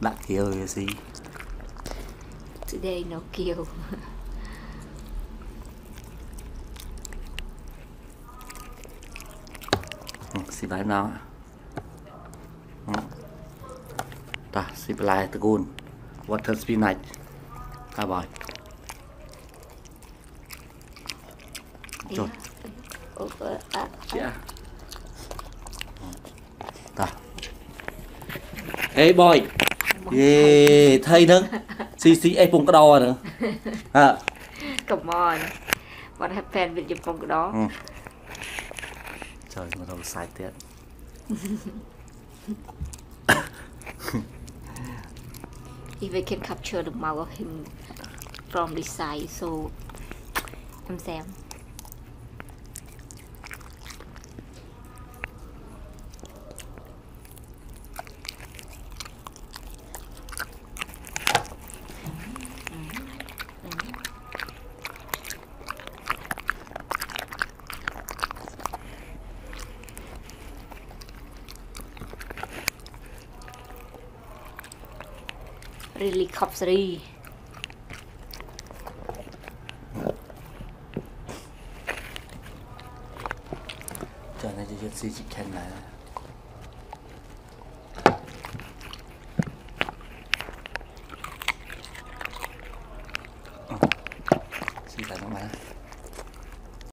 That kill, you see. Today, no kill. Xịp lại nào ạ Ta, xịp lại tự gôn Water spinach Ta bòi Rồi Yeah. Dạ. Ừ. Ta. Hey boy. យេថៃហ្នឹង CCS ពងក្តោហ្នឹងអើ Come on what happened with ពងក្តោចូលមករំសាយទៀតអឺ if we can capture the mouth of him from this side so I'm Sam รีลิคอปสรีจอน่าจะยึดซีจิบแคนไหน